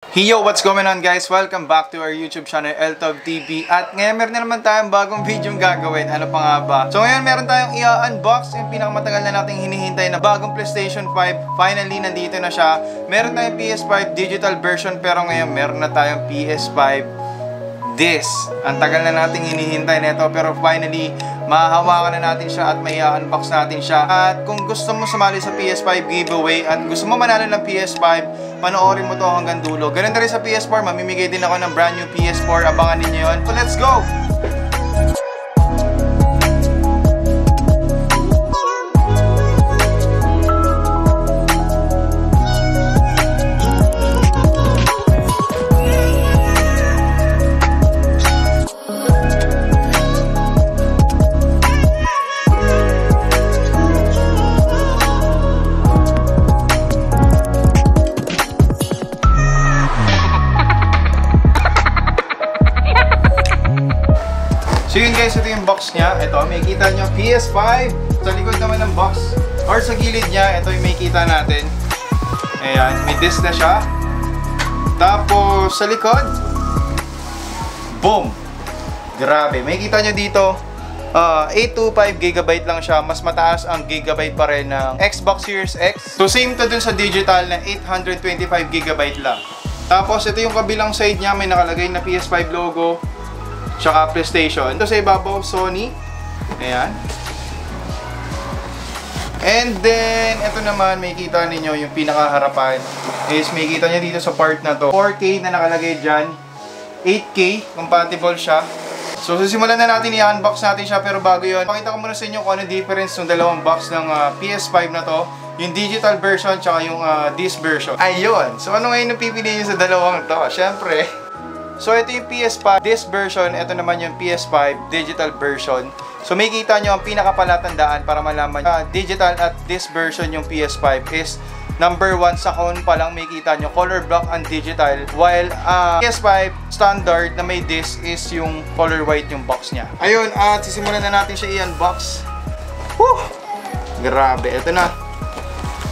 Yo, what's going on guys? Welcome back to our YouTube channel, Eltob TV. At ngayon meron na naman tayong bagong video gagawin. Ano pa nga ba? So ngayon meron tayong i-unbox yung pinakamatagal na nating hinihintay na bagong PlayStation 5. Finally, nandito na siya. Meron tayong PS5 digital version pero ngayon meron na tayong PS5 this. Ang tagal na nating hinihintay nito pero finally, mahahawakan na natin siya at may unbox natin siya. At kung gusto mo sumali sa PS5 giveaway at gusto mo manalo ng PS5, panoorin mo to hanggang dulo. Ganun na rin sa PS4, mamimigay din ako ng brand new PS4. Abangan ninyo yun. So let's go! Box niya. Ito, may kita nyo PS5. Sa likod naman ng box, or sa gilid niya, ito yung may kita natin. Ayan, may disc na siya. Tapos, sa likod, boom! Grabe, may kita nyo dito, uh, 825GB lang siya. Mas mataas ang gigabyte pa rin ng Xbox Series X. So same to dun sa digital na 825GB lang. Tapos, ito yung kabilang side niya, may nakalagay na PS5 logo tsaka PlayStation. Ito sa ibabaw, Sony. Ayan. And then, ito naman, may kita ninyo yung pinakaharapan is may kita nyo dito sa part na to. 4K na nakalagay dyan. 8K, compatible siya. So, sisimulan na natin i-unbox natin siya. Pero bago yun, pakita ko muna sa inyo kung ano difference ng dalawang box ng uh, PS5 na to. Yung digital version, tsaka yung uh, disc version. Ayun! So, ano ngayon ang pipili nyo sa dalawang to? Siyempre, So ito yung PS5 disc version, ito naman yung PS5 digital version. So may kita nyo ang pinakapalatandaan para malaman uh, digital at disc version yung PS5 is number 1 sa con pa lang may kita nyo color block and digital while uh, PS5 standard na may disc is yung color white yung box niya. Ayun, at uh, sisimulan na natin siya i-unbox. Woo! Grabe, ito na.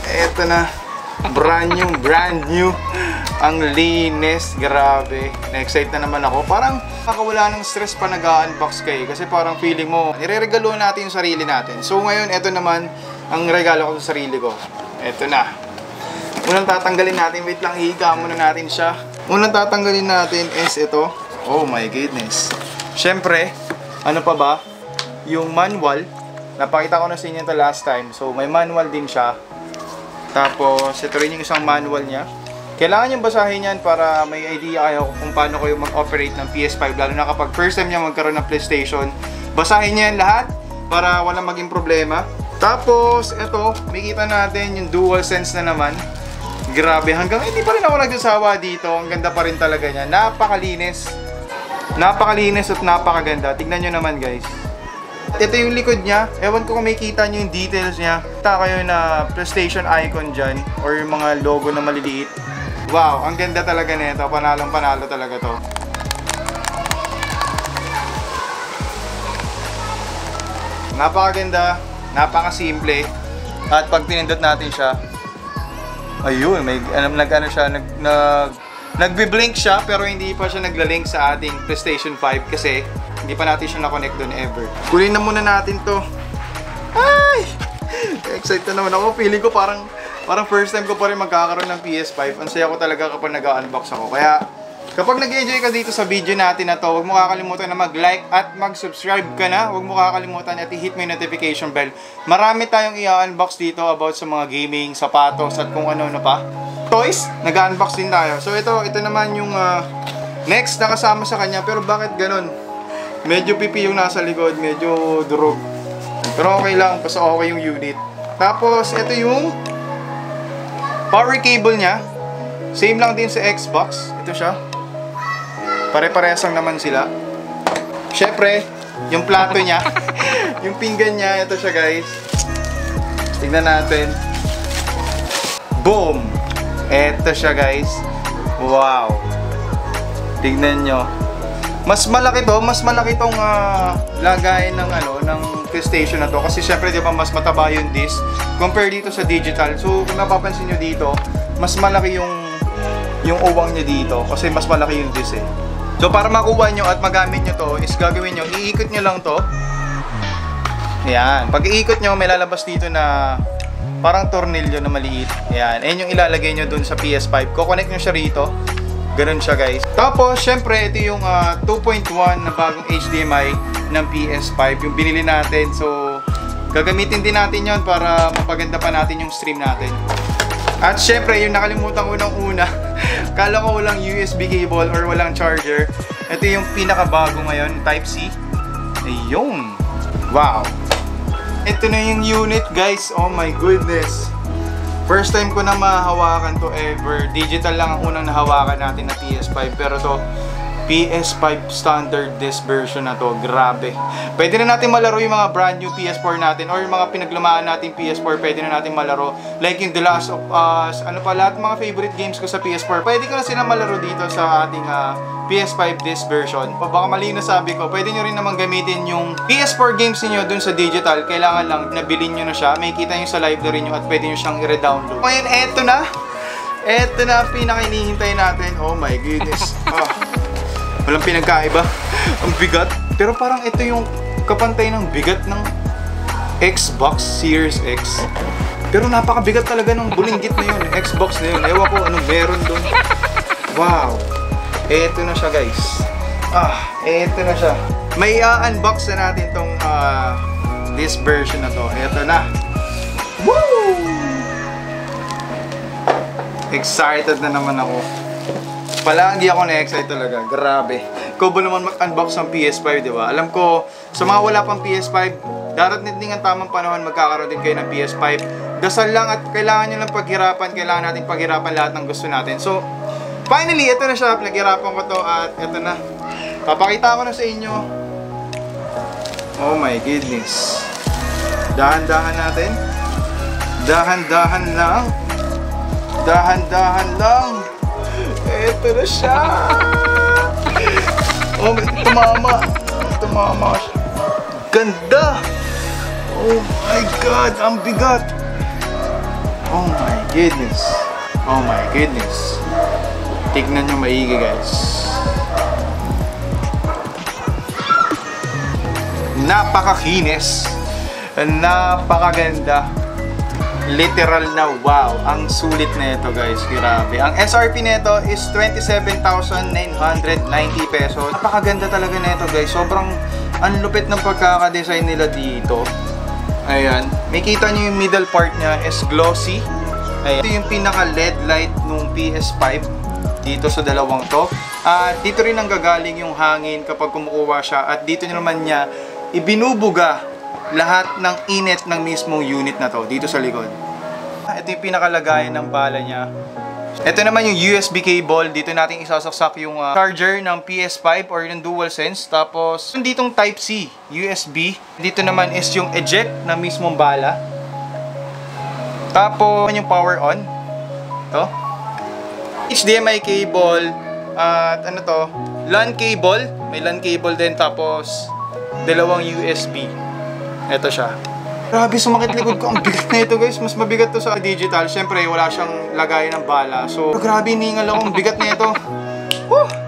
Ito na. Brand new, brand new. Ang linis, grabe. Na-excite na naman ako. Parang nakawala ng stress pa nag-unbox kayo. Kasi parang feeling mo, nire-regalo natin yung sarili natin. So ngayon, ito naman ang regalo ko sa sarili ko. Ito na. Unang tatanggalin natin, wait lang, higa muna natin siya. Unang tatanggalin natin is ito. Oh my goodness. Siyempre, ano pa ba? Yung manual. Napakita ko na sa inyo ito last time. So may manual din siya. Tapos, ito rin yung isang manual niya. Kailangan yung basahin yan para may idea kayo kung paano kayo mag-operate ng PS5 lalo na kapag first time niya magkaroon ng PlayStation. Basahin niya yan lahat para walang maging problema. Tapos, ito, makita natin yung DualSense na naman. Grabe, hanggang hindi pa rin ako nagsasawa dito. Ang ganda pa rin talaga niya. Napakalinis. Napakalinis at napakaganda. Tignan nyo naman guys. Ito yung likod niya. Ewan ko kung makita nyo yung details niya. Kita kayo na PlayStation icon dyan or yung mga logo na maliliit. Wow, ang ganda talaga nito. Panalong panalo talaga to. Napakaganda, napakasimple. At pag pinindot natin siya, ayun, may ano nag ano siya, nag nag nagbi-blink siya pero hindi pa siya nagla-link sa ating PlayStation 5 kasi hindi pa natin siya na-connect doon ever. Kunin na muna natin to. Ay! Excited na naman ako. Feeling ko parang parang first time ko pa rin magkakaroon ng PS5. Ang saya ko talaga kapag nag-unbox ako. Kaya kapag nag-enjoy ka dito sa video natin na to, huwag mo kakalimutan na mag-like at mag-subscribe ka na. Huwag mo kakalimutan at i-hit mo yung notification bell. Marami tayong i-unbox dito about sa mga gaming, sapatos at kung ano-ano pa. Toys, nag-unbox din tayo. So ito, ito naman yung uh, next na kasama sa kanya. Pero bakit ganun? Medyo pipi yung nasa likod, medyo durog. Pero okay lang, basta okay yung unit. Tapos, ito yung power cable niya. Same lang din sa Xbox. Ito siya. Pare-parehas lang naman sila. Siyempre, yung plato niya, yung pinggan niya, ito siya guys. Tingnan natin. Boom! Ito siya guys. Wow! Tignan nyo. Mas malaki to, mas malaki tong uh, lagayan ng ano, ng PlayStation na to kasi syempre 'di ba mas mataba yung disc compare dito sa digital. So kung napapansin niyo dito, mas malaki yung yung uwang niya dito kasi mas malaki yung disc eh. So para makuha nyo at magamit nyo to is gagawin nyo, iikot nyo lang to. Ayan. Pag iikot nyo, may lalabas dito na parang tornilyo na maliit. Ayan. Ayan yung ilalagay nyo dun sa PS5. Kukonect nyo siya rito. Ganun siya guys. Tapos, syempre, ito yung ah, 2.1 na bagong HDMI ng PS5. Yung binili natin. So, gagamitin din natin yon para mapaganda pa natin yung stream natin. At syempre, yung nakalimutan ko nung una, kala ko walang USB cable or walang charger. Ito yung pinakabago ngayon, Type-C. Ayun. Wow. Ito na yung unit, guys. Oh my goodness. First time ko na mahawakan to ever. Digital lang ang unang nahawakan natin na PS5. Pero to, PS5 standard disc version na to. Grabe. Pwede na natin malaro yung mga brand new PS4 natin or yung mga pinaglumaan natin PS4. Pwede na natin malaro. Like yung The Last of Us. Ano pa, lahat mga favorite games ko sa PS4. Pwede ko na sila malaro dito sa ating ah, PS5 disc version. O baka mali na sabi ko, pwede nyo rin naman gamitin yung PS4 games niyo dun sa digital. Kailangan lang nabilin nyo na siya. May kita nyo sa library nyo at pwede nyo siyang i-redownload. Ngayon, eto na. Eto na ang pinaka-inihintay natin. Oh my goodness. Ah. Walang pinagkaiba. ang bigat. Pero parang ito yung kapantay ng bigat ng Xbox Series X. Pero napakabigat talaga ng bulinggit na yun. Xbox na yun. Ewan ko anong meron doon. Wow. Eto na siya guys. Ah, eto na siya. May i-unbox na natin tong ah, this version na to. Eto na. Woo! Excited na naman ako. Palagi ako na-excite talaga. Grabe. Ikaw naman mag-unbox ng PS5, di ba? Alam ko, sa mga wala pang PS5, darating din ang tamang panahon magkakaroon din kayo ng PS5. Dasal lang at kailangan nyo lang paghirapan. Kailangan natin paghirapan lahat ng gusto natin. So, finally, ito na siya. Pinaghirapan ko to at ito na. Papakita ko na sa inyo. Oh my goodness. Dahan-dahan natin. Dahan-dahan lang. Dahan-dahan lang. Eto na siya. Oh, tumama. Tumama siya. Ganda. Oh my God, ang bigat. Oh my goodness. Oh my goodness. Tignan nyo maigi guys. Napakakinis. Napakaganda literal na wow. Ang sulit na ito guys, grabe. Ang SRP nito is 27,990 pesos. Napakaganda talaga nito guys. Sobrang ang lupit ng pagkaka-design nila dito. Ayan. May kita nyo yung middle part niya is glossy. Ayan. Ito yung pinaka LED light nung PS5 dito sa dalawang to. At dito rin ang gagaling yung hangin kapag kumukuha siya. At dito naman niya ibinubuga lahat ng init ng mismong unit na to dito sa likod. Ito yung pinakalagayan ng bala niya. Ito naman yung USB cable. Dito natin isasaksak yung uh, charger ng PS5 or yung DualSense. Tapos, ditong Type-C, USB. Dito naman is yung eject na mismong bala. Tapos, yung power on. To. HDMI cable. At ano to? LAN cable. May LAN cable din. Tapos, dalawang USB. Ito siya. Grabe, sumakit likod ko. Ang bigat na ito guys. Mas mabigat to sa digital. Siyempre, wala siyang lagay ng bala. So, grabe, ningal ako. Ang bigat na ito. Woo!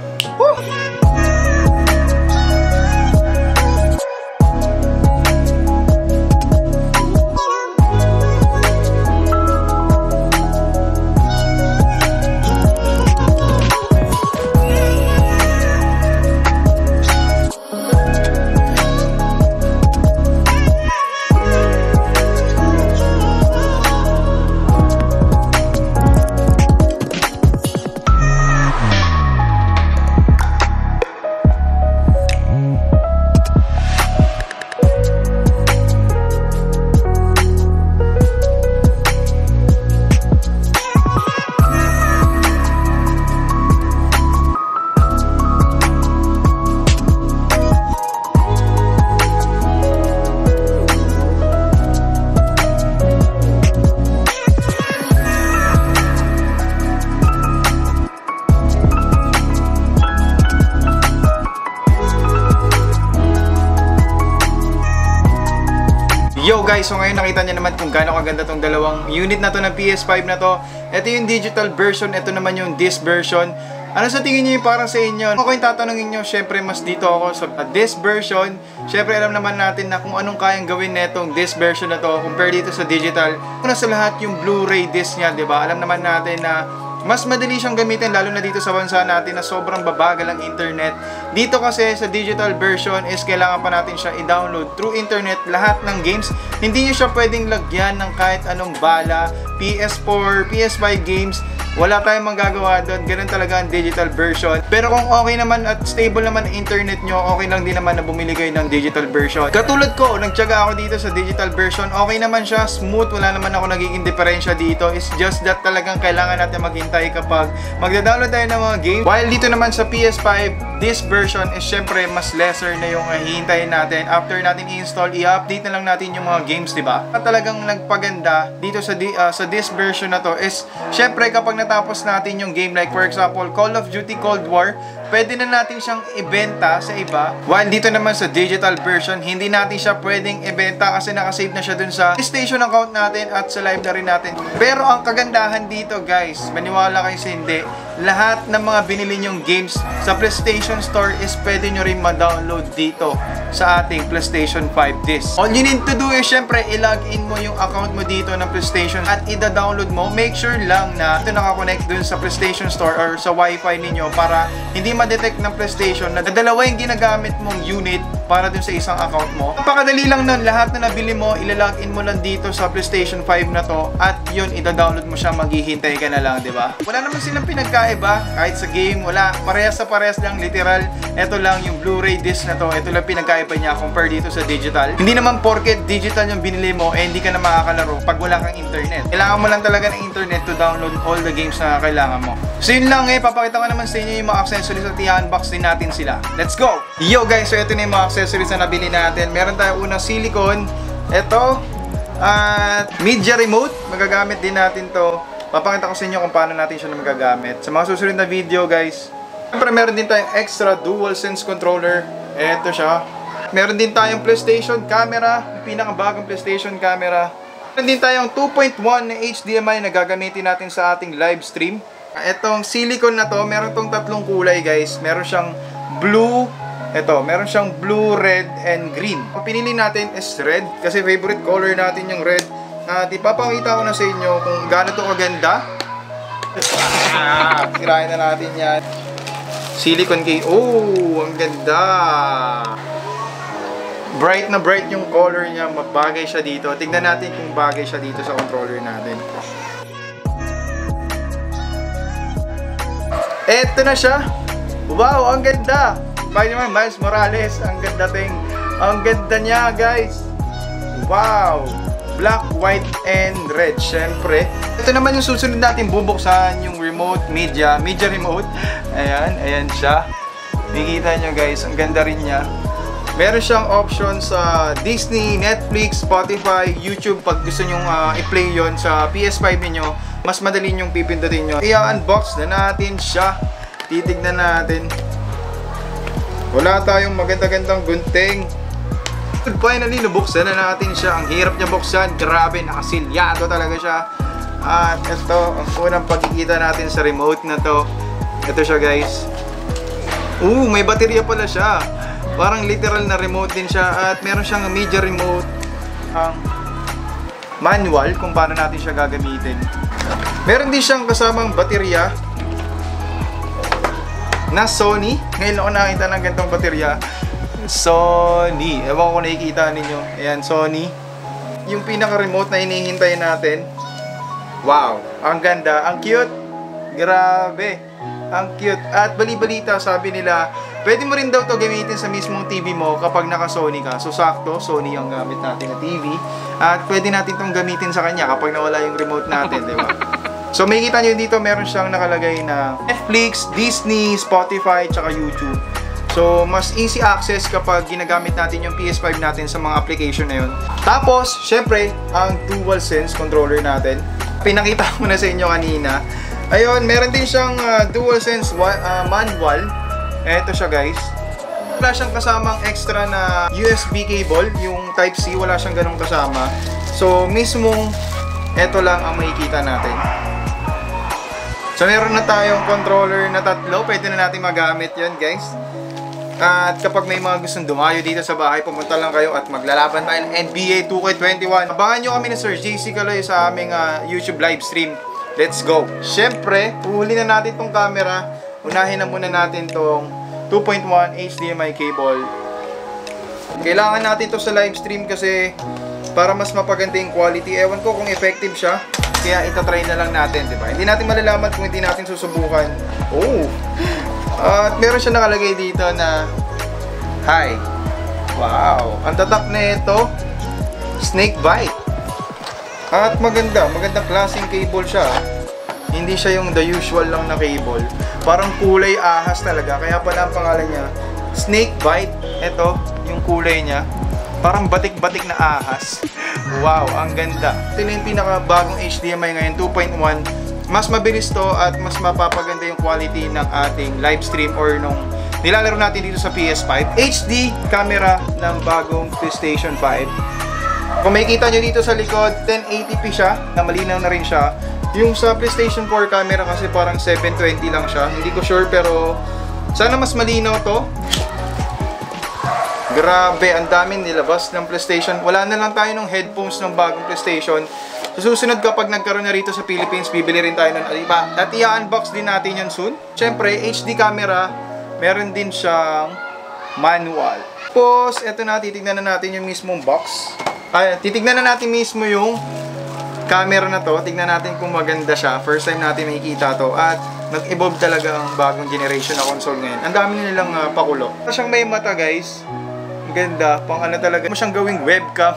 Guys, so ngayon nakita niyo naman kung gaano kaganda tong dalawang unit na to ng PS5 na to. Ito yung digital version, ito naman yung disc version. Ano sa tingin niyo yung parang sa inyo? Ako yung tatanungin niyo, syempre mas dito ako sa uh, disc version. Syempre alam naman natin na kung anong kayang gawin netong disc version na to compare dito sa digital. Una sa lahat yung Blu-ray disc niya, 'di ba? Alam naman natin na mas madali siyang gamitin lalo na dito sa bansa natin na sobrang babagal ang internet. Dito kasi sa digital version is kailangan pa natin siya i-download through internet lahat ng games. Hindi niyo siya pwedeng lagyan ng kahit anong bala, PS4, PS5 games. Wala tayong magagawa doon. Ganun talaga ang digital version. Pero kung okay naman at stable naman ang internet nyo, okay lang din naman na bumili kayo ng digital version. Katulad ko, nagtyaga ako dito sa digital version. Okay naman siya, smooth. Wala naman ako nagiging diferensya dito. It's just that talagang kailangan natin maghintay kapag magda-download tayo ng mga game. While dito naman sa PS5, this version is syempre mas lesser na yung hihintayin natin. After natin i-install, i-update na lang natin yung mga games, di ba? At talagang nagpaganda dito sa, uh, sa this version na to is syempre kapag natapos natin yung game like for example Call of Duty Cold War pwede na natin siyang ibenta sa iba. While dito naman sa digital version, hindi natin siya pwedeng ibenta kasi nakasave na siya dun sa PlayStation account natin at sa library natin. Pero ang kagandahan dito guys, maniwala kayo sa hindi, lahat ng mga binili nyong games sa PlayStation Store is pwede nyo rin ma-download dito sa ating PlayStation 5 disc. All you need to do is syempre i-login mo yung account mo dito ng PlayStation at i-download mo. Make sure lang na ito nakakonect dun sa PlayStation Store or sa Wi-Fi ninyo para hindi ma-detect ng PlayStation na dalawa yung ginagamit mong unit para dun sa isang account mo. Napakadali lang nun. Lahat na nabili mo, ilalogin mo lang dito sa PlayStation 5 na to at yun, ida-download mo siya, maghihintay ka na lang, di ba? Wala naman silang pinagkaiba. Kahit sa game, wala. Parehas sa parehas lang, literal. Ito lang yung Blu-ray disc na to. Ito lang pinagkaiba niya compare dito sa digital. Hindi naman porket digital yung binili mo, eh hindi ka na makakalaro pag wala kang internet. Kailangan mo lang talaga ng internet to download all the games na kailangan mo. So yun lang eh, papakita ko naman sa inyo yung mga accessories at i-unbox din natin sila. Let's go! Yo guys, so ito na yung mga accessories na nabili natin. Meron tayo unang silicone. Ito, at media remote. Magagamit din natin to. Papakita ko sa inyo kung paano natin siya na magagamit. Sa mga susunod na video guys. Siyempre meron din tayong extra dual sense controller. Ito siya. Meron din tayong PlayStation camera. Yung pinakabagong PlayStation camera. Meron din tayong 2.1 na HDMI na gagamitin natin sa ating live stream. Itong silicone na to, meron tong tatlong kulay guys. Meron siyang blue, ito, meron siyang blue, red, and green. Ang pinili natin is red kasi favorite color natin yung red. At ipapakita ko na sa inyo kung gaano to kaganda. Ah, na natin yan. Silicone case. Oh, ang ganda. Bright na bright yung color niya. Mabagay siya dito. Tignan natin kung bagay siya dito sa controller natin. Eto na siya. Wow, ang ganda. Spider-Man Miles Morales, ang ganda ting. Ang ganda niya, guys. Wow. Black, white, and red, syempre. Ito naman yung susunod natin bubuksan, yung remote media, media remote. Ayan, ayan siya. Nakikita nyo guys, ang ganda rin niya. Meron siyang option sa Disney, Netflix, Spotify, YouTube pag gusto nyo uh, i-play yon sa PS5 niyo mas madali yung pipindutin nyo. I-unbox na natin siya. Titignan natin. Wala tayong maganda-gandang gunting. Finally, nabuksan na natin siya. Ang hirap niya buksan. Grabe, nakasilyado talaga siya. At ito, ang unang pagkikita natin sa remote na to. Ito siya guys. Oo, may baterya pala siya. Parang literal na remote din siya. At meron siyang media remote. Ang manual kung paano natin siya gagamitin. Meron din siyang kasamang baterya na Sony. Ngayon ako nakita ng ganitong baterya. Sony. Ewan ko kung nakikita ninyo. Ayan, Sony. Yung pinaka-remote na hinihintay natin. Wow. Ang ganda. Ang cute. Grabe. Ang cute. At bali-balita, sabi nila, pwede mo rin daw to gamitin sa mismong TV mo kapag naka-Sony ka. So, sakto, Sony ang gamit natin na TV. At pwede natin tong gamitin sa kanya kapag nawala yung remote natin, di ba? So makikita nyo dito meron siyang nakalagay na Netflix, Disney, Spotify, tsaka YouTube. So mas easy access kapag ginagamit natin yung PS5 natin sa mga application na yun. Tapos, syempre, ang DualSense controller natin. Pinakita ko na sa inyo kanina. Ayun, meron din siyang uh, DualSense uh, manual. Ito siya guys. wala siyang kasamang extra na USB cable, yung Type-C, wala siyang ganong kasama. So, mismong ito lang ang makikita natin. So, meron na tayong controller na tatlo. Pwede na natin magamit yon guys. At kapag may mga gustong dumayo dito sa bahay, pumunta lang kayo at maglalaban tayo ng NBA 2K21. Abangan nyo kami ni Sir JC Kaloy sa aming uh, YouTube live stream. Let's go! Siyempre, uhuli na natin tong camera. Unahin na muna natin tong 2.1 HDMI cable. Kailangan natin to sa live stream kasi para mas mapaganda yung quality. Ewan ko kung effective siya. Kaya itatry na lang natin, di ba? Hindi natin malalaman kung hindi natin susubukan. Oh! At meron siya nakalagay dito na Hi! Wow! Ang tatak na ito, snake bite. At maganda, magandang klaseng cable siya. Hindi siya yung the usual lang na cable. Parang kulay ahas talaga. Kaya pala ang pangalan niya, snake bite. Ito, yung kulay niya. Parang batik-batik na ahas. Wow, ang ganda. Ito na yung pinakabagong HDMI ngayon, 2.1. Mas mabilis to at mas mapapaganda yung quality ng ating live stream or nung nilalaro natin dito sa PS5. HD camera ng bagong PlayStation 5. Kung makikita nyo dito sa likod, 1080p siya, na malinaw na rin siya. Yung sa PlayStation 4 camera kasi parang 720 lang siya. Hindi ko sure pero sana mas malinaw to. Grabe, ang daming nilabas ng PlayStation. Wala na lang tayo ng headphones ng bagong PlayStation. Sa susunod kapag nagkaroon na rito sa Philippines, bibili rin tayo ng Aliba. At i-unbox din natin yun soon. Siyempre, HD camera, meron din siyang manual. Tapos, eto na, titignan na natin yung mismong box. Ay, titignan na natin mismo yung camera na to. Tignan natin kung maganda siya. First time natin makikita to. At nag-evolve talaga ang bagong generation na console ngayon. Ang dami nilang uh, pakulo. Siyang may mata guys. Ang ganda. Pang ano talaga. Mo siyang gawing webcam.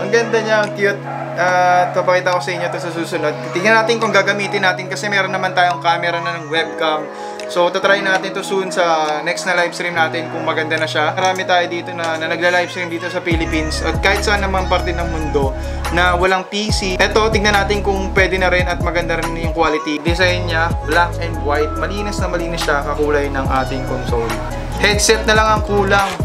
ang ganda niya. Cute. At uh, papakita ko sa inyo to sa susunod. Tingnan natin kung gagamitin natin kasi meron naman tayong camera na ng webcam. So, tatry natin to soon sa next na live stream natin kung maganda na siya. Marami tayo dito na, na nagla-live stream dito sa Philippines at kahit saan naman parte ng mundo na walang PC. Ito, tignan natin kung pwede na rin at maganda rin yung quality. Design niya, black and white. Malinis na malinis siya kakulay ng ating console. Headset na lang ang kulang.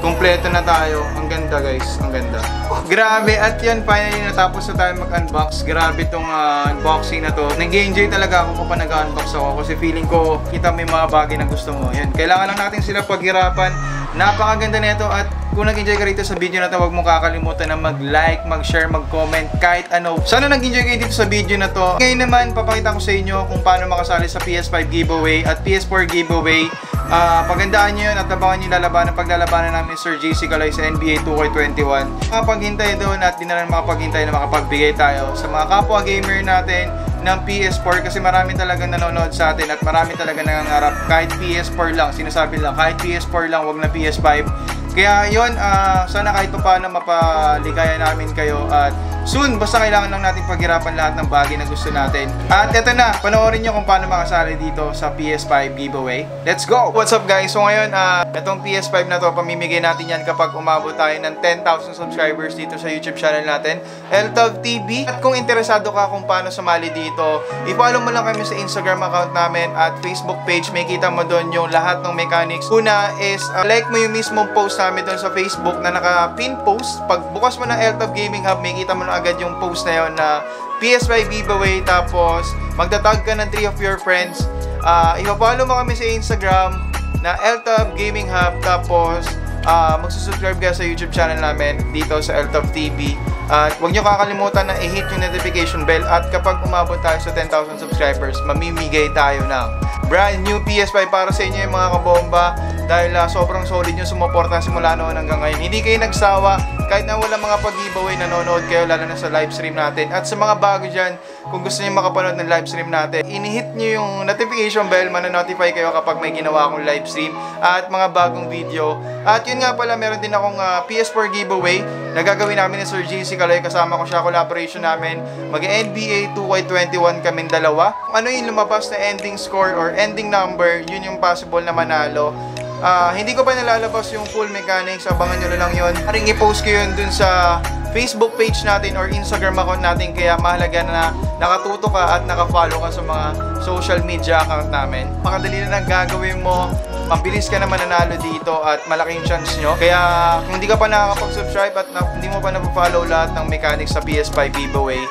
Kompleto na tayo. Ang ganda guys, ang ganda. Grabe, at yan finally natapos na tayo mag-unbox. Grabe tong uh, unboxing na to. Nag-enjoy talaga ako kapag nag-unbox ako kasi feeling ko kita may mga bagay na gusto mo. Yan, kailangan lang natin sila paghirapan. Napakaganda nito at kung nag-enjoy ka rito sa video na to, huwag mo kakalimutan na mag-like, mag-share, mag-comment, kahit ano. Sana nag-enjoy kayo dito sa video na to. Ngayon naman, papakita ko sa inyo kung paano makasali sa PS5 giveaway at PS4 giveaway. Uh, pagandaan nyo yun at abangan nyo lalabanan paglalabanan namin Sir JC Kaloy sa NBA 2K21. Makapaghintay doon at di na rin makapaghintay na makapagbigay tayo sa mga kapwa gamer natin ng PS4 kasi marami talagang nanonood sa atin at marami talaga nangangarap kahit PS4 lang, sinasabi lang kahit PS4 lang, wag na PS5 kaya yon uh, sana kahit pa paano mapaligaya namin kayo at soon basta kailangan lang natin paghirapan lahat ng bagay na gusto natin. At eto na, panoorin nyo kung paano makasali dito sa PS5 giveaway. Let's go! What's up guys? So ngayon, uh, itong PS5 na to, pamimigay natin yan kapag umabot tayo ng 10,000 subscribers dito sa YouTube channel natin, LTOV TV. At kung interesado ka kung paano sumali dito, i-follow mo lang kami sa Instagram account namin at Facebook page. May kita mo doon yung lahat ng mechanics. Una is, uh, like mo yung mismong post namin doon sa Facebook na naka-pin post. Pag bukas mo ng LTOV Gaming Hub, may kita mo agad yung post na yon na PS5 giveaway. Tapos, magtatag ka ng 3 of your friends. Uh, ipapollow mo kami sa Instagram na LTOV Gaming Hub. Tapos, uh, magsusubscribe ka sa YouTube channel namin dito sa LTOV TV. At huwag nyo kakalimutan na i-hit yung notification bell at kapag umabot tayo sa 10,000 subscribers, mamimigay tayo ng brand new PS5 para sa inyo yung mga kabomba dahil uh, sobrang solid yung sumuporta simula noon hanggang ngayon. Hindi kayo nagsawa kahit na wala mga pag-giveaway, nanonood kayo lalo na sa live stream natin. At sa mga bago dyan, kung gusto niyo makapanood ng live stream natin, inihit niyo yung notification bell, mananotify kayo kapag may ginawa akong live stream at mga bagong video. At yun nga pala, meron din akong uh, PS4 giveaway na gagawin namin ni Sir JC Kaloy. Kasama ko siya, collaboration namin. Mag-NBA 2K21 kaming dalawa. Ano yung lumabas na ending score or ending number, yun yung possible na manalo. Uh, hindi ko pa nalalabas yung full mechanics. Abangan nyo lang yun. Haring i-post ko yun dun sa Facebook page natin or Instagram account natin. Kaya mahalaga na nakatuto ka at nakafollow ka sa mga social media account namin. Makadali na lang gagawin mo mabilis ka na mananalo dito at malaking chance nyo. Kaya kung hindi ka pa nakakapag-subscribe at na, hindi mo pa na-follow lahat ng mechanics sa PS5 giveaway,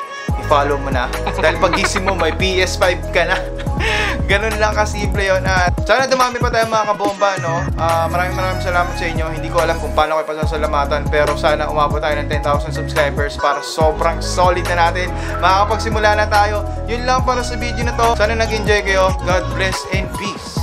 i-follow mo na. Dahil pag gising mo, may PS5 ka na. Ganun lang kasimple yun. At sana dumami pa tayo mga kabomba, no? Ah, maraming maraming salamat sa inyo. Hindi ko alam kung paano kayo pasasalamatan. Pero sana umabot tayo ng 10,000 subscribers para sobrang solid na natin. Makakapagsimula na tayo. Yun lang para sa video na to. Sana nag-enjoy kayo. God bless and peace.